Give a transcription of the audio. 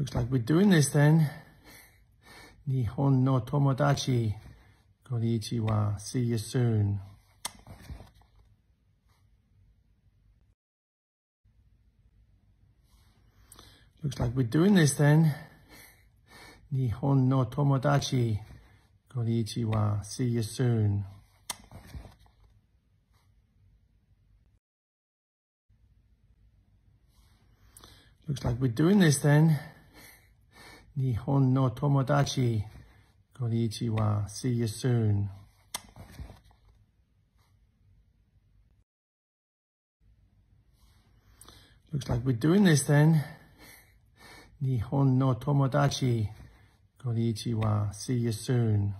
Looks like we're doing this then. Nihon no tomodachi. Konnichiwa. See you soon. Looks like we're doing this then. Nihon no tomodachi. Konnichiwa. See you soon. Looks like we're doing this then. Nihon no tomodachi. Konnichiwa. See you soon. Looks like we're doing this then. Nihon no tomodachi. Konnichiwa. See you soon.